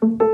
Thank you.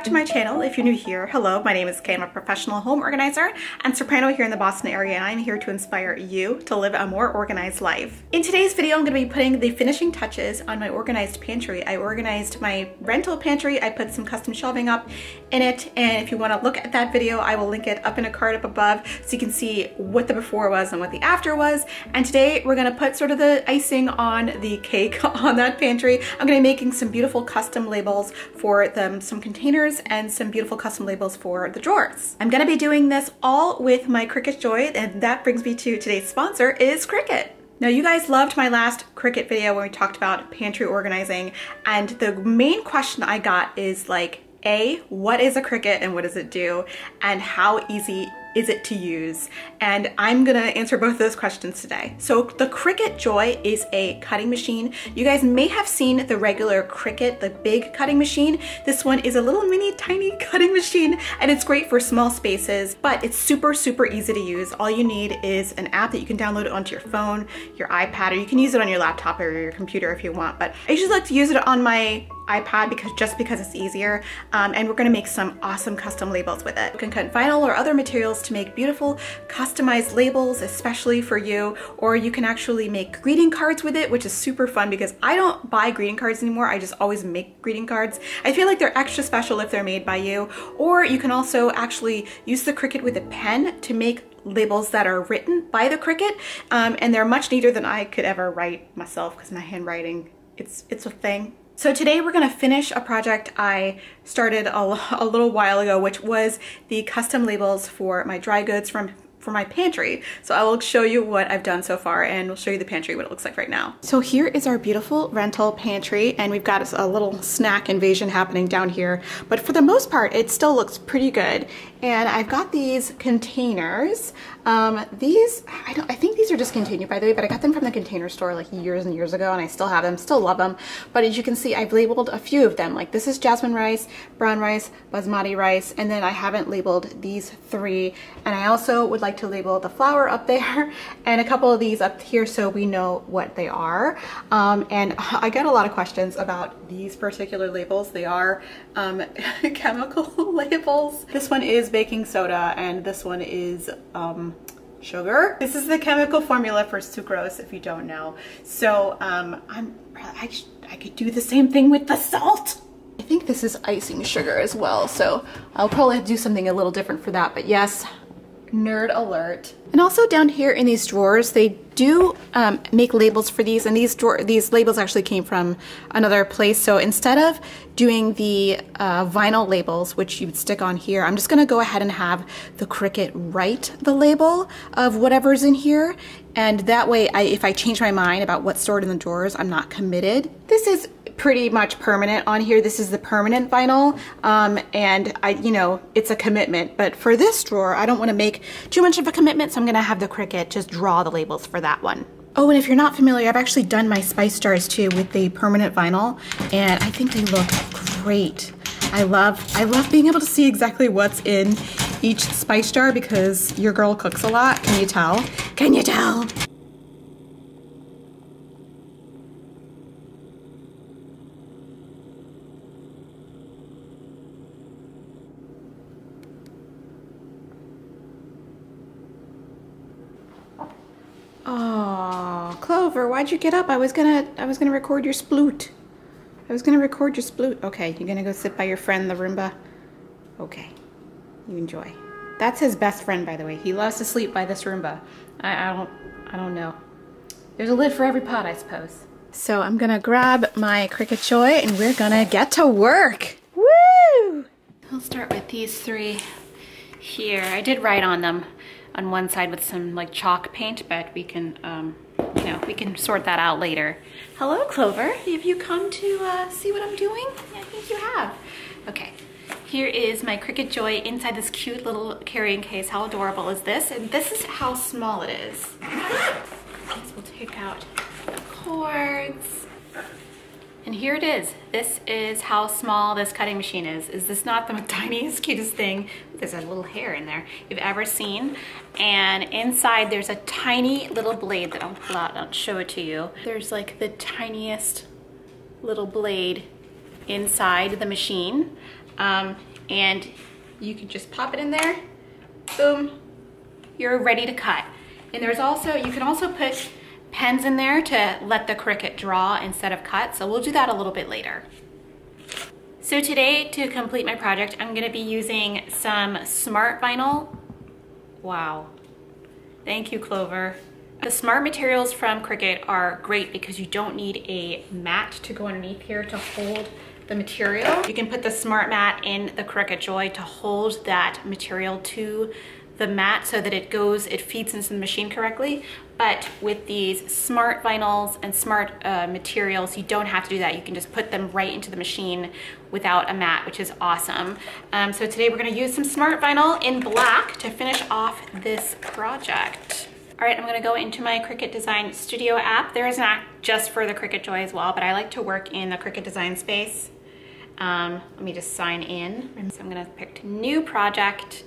Back to my channel. If you're new here, hello, my name is Kay. I'm a professional home organizer and soprano here in the Boston area and I'm here to inspire you to live a more organized life. In today's video, I'm gonna be putting the finishing touches on my organized pantry. I organized my rental pantry. I put some custom shelving up in it and if you wanna look at that video, I will link it up in a card up above so you can see what the before was and what the after was. And today we're gonna put sort of the icing on the cake on that pantry. I'm gonna be making some beautiful custom labels for them, some containers and some beautiful custom labels for the drawers. I'm gonna be doing this all with my Cricut Joy and that brings me to today's sponsor is Cricut. Now you guys loved my last Cricut video when we talked about pantry organizing and the main question I got is like, A, what is a Cricut and what does it do? And how easy is it to use? And I'm gonna answer both those questions today. So the Cricut Joy is a cutting machine. You guys may have seen the regular Cricut, the big cutting machine. This one is a little mini tiny cutting machine and it's great for small spaces, but it's super, super easy to use. All you need is an app that you can download onto your phone, your iPad, or you can use it on your laptop or your computer if you want. But I usually like to use it on my iPad because just because it's easier um, and we're gonna make some awesome custom labels with it. You can cut vinyl or other materials to make beautiful customized labels especially for you. Or you can actually make greeting cards with it which is super fun because I don't buy greeting cards anymore. I just always make greeting cards. I feel like they're extra special if they're made by you. Or you can also actually use the Cricut with a pen to make labels that are written by the Cricut um, and they're much neater than I could ever write myself because my handwriting it's it's a thing so today we're gonna finish a project I started a, a, little while ago, which was the custom labels for my dry goods from for my pantry. So I will show you what I've done so far and we'll show you the pantry, what it looks like right now. So here is our beautiful rental pantry and we've got a little snack invasion happening down here. But for the most part, it still looks pretty good. And I've got these containers. Um, these, I don't, I think these are discontinued by the way, but I got them from the container store like years and years ago and I still have them, still love them. But as you can see, I've labeled a few of them. Like this is jasmine rice, brown rice, basmati rice, and then I haven't labeled these three. And I also would like to label the flour up there and a couple of these up here so we know what they are. Um, and I get a lot of questions about these particular labels. They are um, chemical labels. This one is baking soda and this one is um, sugar. This is the chemical formula for sucrose if you don't know. So um, I'm, I, I could do the same thing with the salt. I think this is icing sugar as well, so I'll probably do something a little different for that, but yes, nerd alert. And also down here in these drawers, they do um, make labels for these, and these drawer, these labels actually came from another place. So instead of doing the uh, vinyl labels, which you would stick on here, I'm just gonna go ahead and have the Cricut write the label of whatever's in here. And that way, I, if I change my mind about what's stored in the drawers, I'm not committed. This is pretty much permanent on here. This is the permanent vinyl, um, and I, you know, it's a commitment. But for this drawer, I don't want to make too much of a commitment, so I'm gonna have the Cricut just draw the labels for that one. Oh, and if you're not familiar, I've actually done my spice jars too with the permanent vinyl, and I think they look great. I love, I love being able to see exactly what's in each spice jar because your girl cooks a lot. Can you tell? Can you tell? Clover, why'd you get up? I was gonna, I was gonna record your sploot. I was gonna record your sploot. Okay, you're gonna go sit by your friend, the Roomba? Okay, you enjoy. That's his best friend, by the way. He loves to sleep by this Roomba. I, I don't, I don't know. There's a lid for every pot, I suppose. So I'm gonna grab my Cricut Joy and we're gonna get to work. Woo! I'll start with these three here. I did write on them on one side with some like chalk paint, but we can, um, you know, we can sort that out later. Hello, Clover. Have you come to uh, see what I'm doing? I think you have. Okay. Here is my Cricut Joy inside this cute little carrying case. How adorable is this? And this is how small it is. We'll take out the cords. And here it is. This is how small this cutting machine is. Is this not the tiniest, cutest thing? There's a little hair in there you've ever seen. And inside there's a tiny little blade that I'll pull out I'll show it to you. There's like the tiniest little blade inside the machine. Um, and you can just pop it in there, boom, you're ready to cut. And there's also, you can also put pens in there to let the Cricut draw instead of cut. So we'll do that a little bit later. So today to complete my project, I'm gonna be using some smart vinyl. Wow. Thank you, Clover. The smart materials from Cricut are great because you don't need a mat to go underneath here to hold the material. You can put the smart mat in the Cricut Joy to hold that material to the mat so that it goes, it feeds into the machine correctly. But with these smart vinyls and smart uh, materials, you don't have to do that. You can just put them right into the machine without a mat, which is awesome. Um, so today we're gonna use some smart vinyl in black to finish off this project. All right, I'm gonna go into my Cricut Design Studio app. There is an app just for the Cricut Joy as well, but I like to work in the Cricut Design space. Um, let me just sign in. So I'm gonna pick new project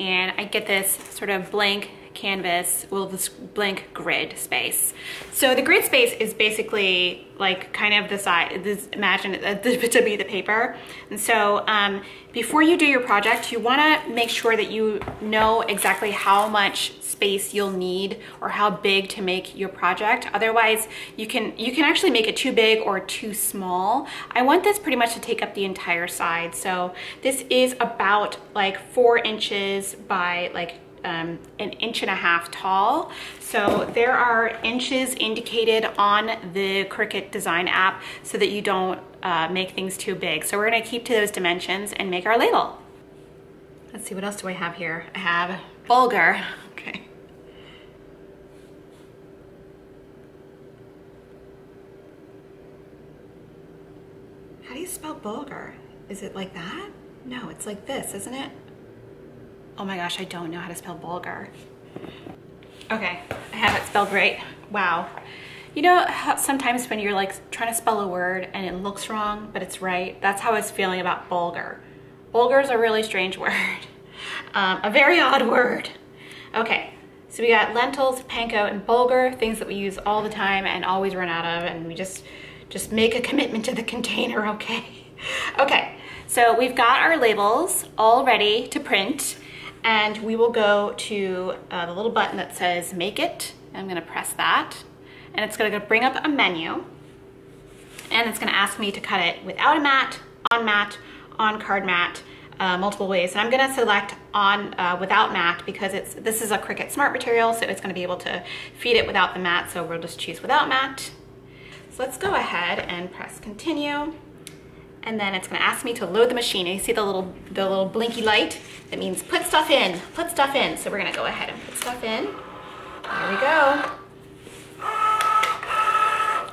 and I get this sort of blank canvas, well this blank grid space. So the grid space is basically like kind of the size, this, imagine it to be the paper. And so um, before you do your project, you wanna make sure that you know exactly how much space you'll need or how big to make your project. Otherwise, you can, you can actually make it too big or too small. I want this pretty much to take up the entire side. So this is about like four inches by like um, an inch and a half tall. So there are inches indicated on the Cricut design app so that you don't uh, make things too big. So we're gonna keep to those dimensions and make our label. Let's see, what else do I have here? I have bulgur, okay. How do you spell bulgur? Is it like that? No, it's like this, isn't it? Oh my gosh, I don't know how to spell bulgur. Okay, I have it spelled right. Wow. You know sometimes when you're like trying to spell a word and it looks wrong, but it's right? That's how I was feeling about bulgur. Bulgur is a really strange word. Um, a very odd word. Okay, so we got lentils, panko, and bulgur, things that we use all the time and always run out of, and we just, just make a commitment to the container, okay? Okay, so we've got our labels all ready to print and we will go to uh, the little button that says make it. I'm gonna press that and it's gonna bring up a menu and it's gonna ask me to cut it without a mat, on mat, on card mat, uh, multiple ways. And I'm gonna select on uh, without mat because it's this is a Cricut Smart material, so it's gonna be able to feed it without the mat, so we'll just choose without mat. So let's go ahead and press continue and then it's gonna ask me to load the machine. And you see the little, the little blinky light? That means put stuff in, put stuff in. So we're gonna go ahead and put stuff in. There we go.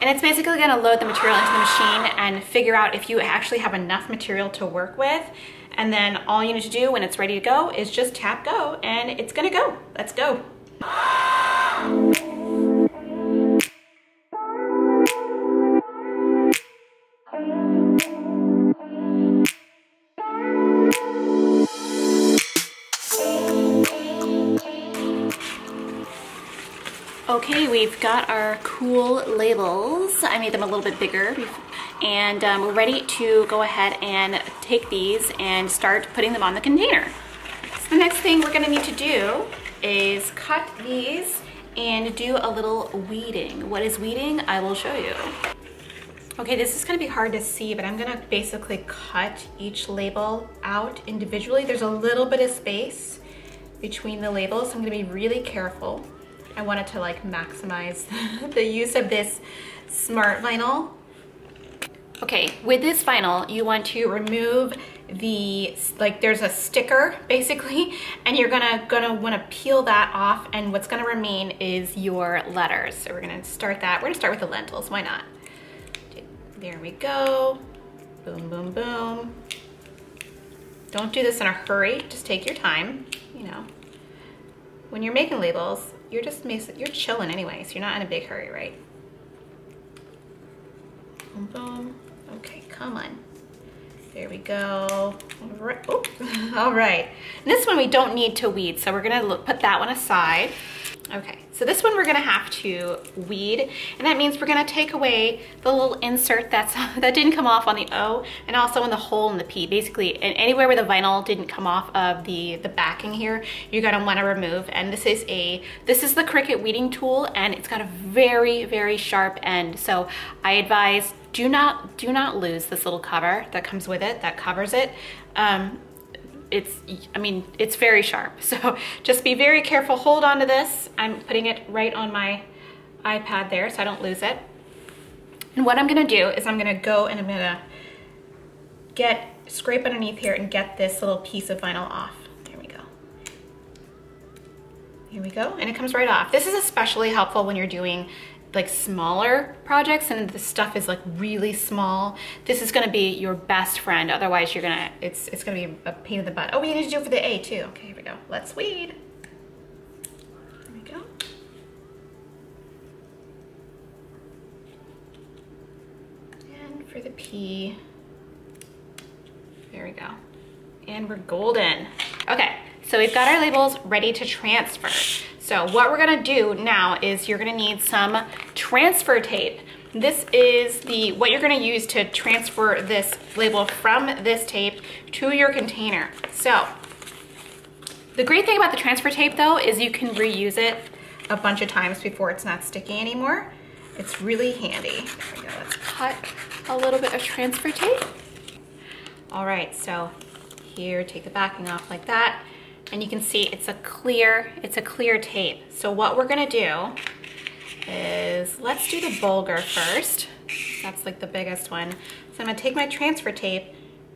And it's basically gonna load the material into the machine and figure out if you actually have enough material to work with. And then all you need to do when it's ready to go is just tap go and it's gonna go. Let's go. Okay, we've got our cool labels. I made them a little bit bigger and um, we're ready to go ahead and take these and start putting them on the container. So the next thing we're gonna need to do is cut these and do a little weeding. What is weeding? I will show you. Okay, this is gonna be hard to see, but I'm gonna basically cut each label out individually. There's a little bit of space between the labels, so I'm gonna be really careful. I wanted to like maximize the use of this smart vinyl. Okay, with this vinyl, you want to remove the, like there's a sticker basically, and you're gonna, gonna wanna peel that off and what's gonna remain is your letters. So we're gonna start that. We're gonna start with the lentils, why not? There we go. Boom, boom, boom. Don't do this in a hurry, just take your time, you know. When you're making labels, you're just messing, you're chilling anyway, so you're not in a big hurry, right? Boom, boom. Okay, come on. There we go. All right. Oh. All right. And this one we don't need to weed, so we're gonna look, put that one aside. Okay, so this one we're gonna have to weed, and that means we're gonna take away the little insert that's that didn't come off on the O, and also in the hole in the P. Basically, anywhere where the vinyl didn't come off of the the backing here, you're gonna want to remove. And this is a this is the Cricut weeding tool, and it's got a very very sharp end. So I advise do not do not lose this little cover that comes with it that covers it. Um, it's, I mean, it's very sharp. So just be very careful. Hold on to this. I'm putting it right on my iPad there so I don't lose it. And what I'm gonna do is I'm gonna go and I'm gonna get, scrape underneath here and get this little piece of vinyl off. There we go. Here we go, and it comes right off. This is especially helpful when you're doing like smaller projects and the stuff is like really small, this is gonna be your best friend. Otherwise you're gonna, it's, it's gonna be a pain in the butt. Oh, we need to do it for the A too. Okay, here we go. Let's weed. There we go. And for the P, there we go. And we're golden. Okay, so we've got our labels ready to transfer. So what we're gonna do now is you're gonna need some transfer tape. This is the what you're gonna use to transfer this label from this tape to your container. So the great thing about the transfer tape though is you can reuse it a bunch of times before it's not sticky anymore. It's really handy. There we go, let's cut a little bit of transfer tape. All right, so here, take the backing off like that and you can see it's a clear, it's a clear tape. So what we're gonna do is, let's do the Bulgur first. That's like the biggest one. So I'm gonna take my transfer tape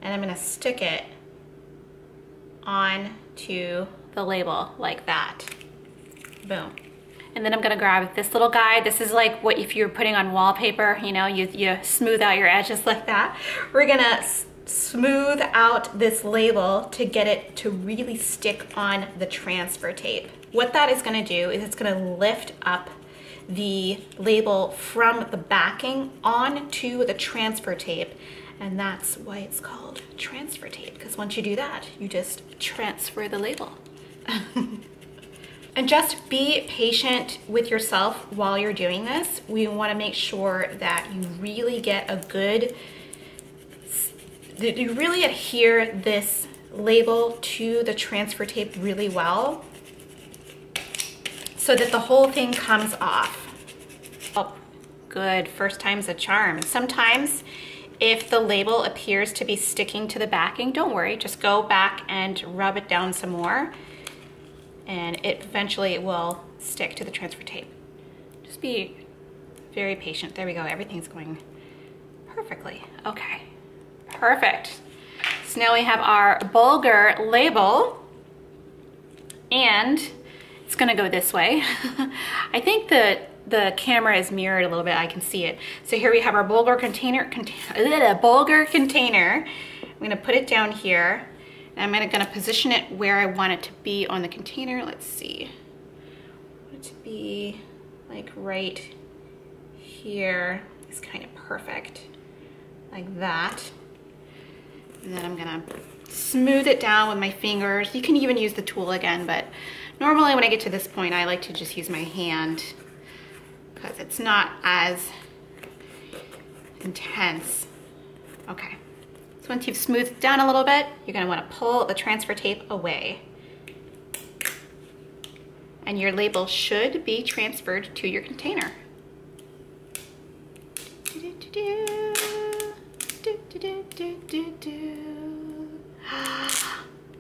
and I'm gonna stick it on to the label like that. Boom. And then I'm gonna grab this little guy. This is like what if you're putting on wallpaper, you know, you, you smooth out your edges like that. We're gonna smooth out this label to get it to really stick on the transfer tape. What that is gonna do is it's gonna lift up the label from the backing onto the transfer tape and that's why it's called transfer tape because once you do that you just transfer the label and just be patient with yourself while you're doing this we want to make sure that you really get a good you really adhere this label to the transfer tape really well so that the whole thing comes off. Oh, good, first time's a charm. Sometimes if the label appears to be sticking to the backing, don't worry, just go back and rub it down some more and it eventually will stick to the transfer tape. Just be very patient. There we go, everything's going perfectly. Okay. Perfect. So now we have our Bulgur label and it's gonna go this way. I think that the camera is mirrored a little bit, I can see it. So here we have our Bulgur container, container Bulgur container. I'm gonna put it down here and I'm gonna position it where I want it to be on the container. Let's see. Want it to be like right here. It's kind of perfect, like that. And then I'm gonna smooth it down with my fingers. You can even use the tool again, but normally when I get to this point, I like to just use my hand because it's not as intense. Okay, so once you've smoothed down a little bit, you're gonna wanna pull the transfer tape away. And your label should be transferred to your container. Do -do -do do, do.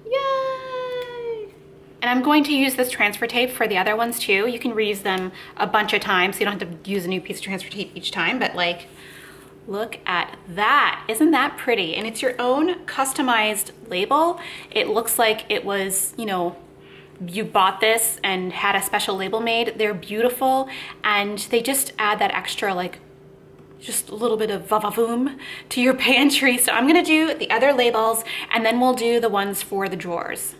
Yay! And I'm going to use this transfer tape for the other ones too. You can reuse them a bunch of times. So you don't have to use a new piece of transfer tape each time, but like, look at that. Isn't that pretty? And it's your own customized label. It looks like it was, you know, you bought this and had a special label made. They're beautiful and they just add that extra like just a little bit of vavavoom to your pantry. So I'm gonna do the other labels and then we'll do the ones for the drawers.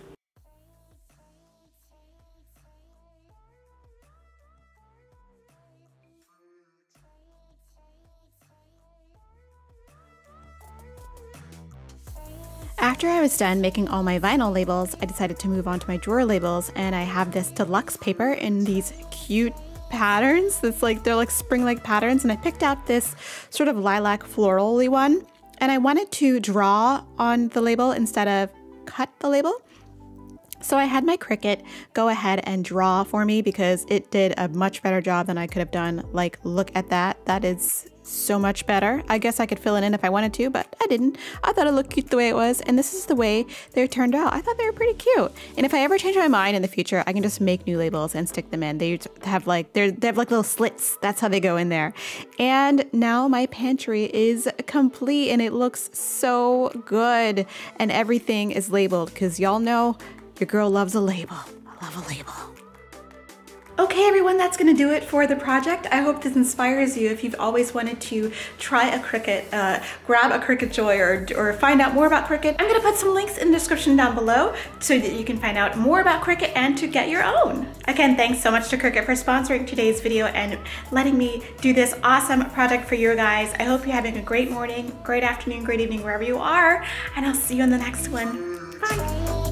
After I was done making all my vinyl labels, I decided to move on to my drawer labels and I have this deluxe paper in these cute patterns. It's like they're like spring-like patterns and I picked out this sort of lilac florally one and I wanted to draw on the label instead of cut the label. So I had my Cricut go ahead and draw for me because it did a much better job than I could have done. Like, look at that. That is so much better. I guess I could fill it in if I wanted to, but I didn't. I thought it looked cute the way it was, and this is the way they turned out. I thought they were pretty cute. And if I ever change my mind in the future, I can just make new labels and stick them in. They have like they're they have like little slits. That's how they go in there. And now my pantry is complete and it looks so good. And everything is labeled because y'all know your girl loves a label. I love a label. Okay everyone, that's gonna do it for the project. I hope this inspires you if you've always wanted to try a Cricut, uh, grab a Cricut Joy or, or find out more about Cricut. I'm gonna put some links in the description down below so that you can find out more about Cricut and to get your own. Again, thanks so much to Cricut for sponsoring today's video and letting me do this awesome project for you guys. I hope you're having a great morning, great afternoon, great evening, wherever you are, and I'll see you in the next one. Bye.